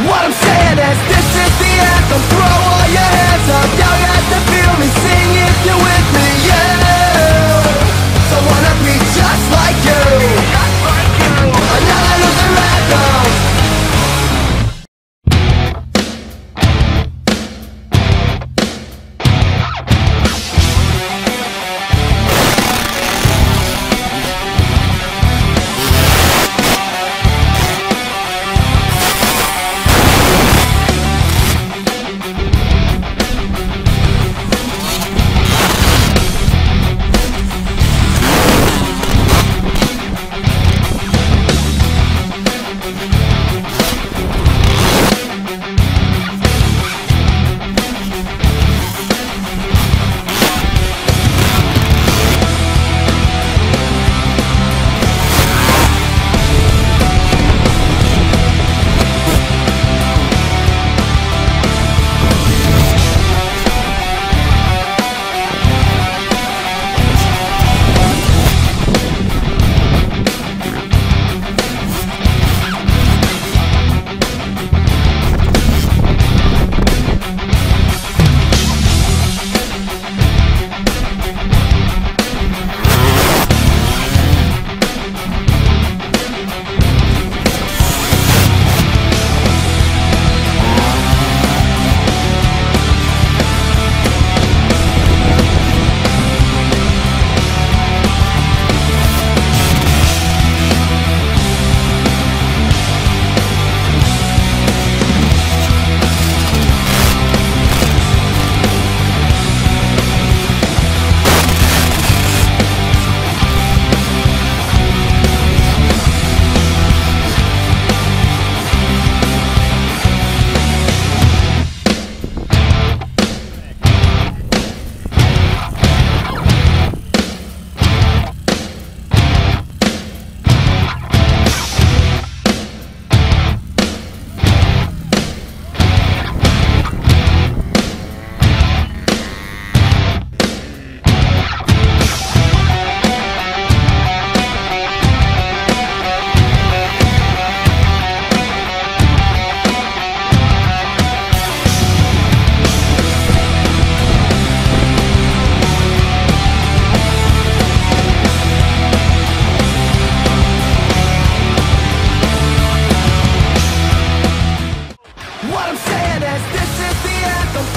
What I'm saying is this is the anthem. Throw all your hands up What I'm saying is this is the anthem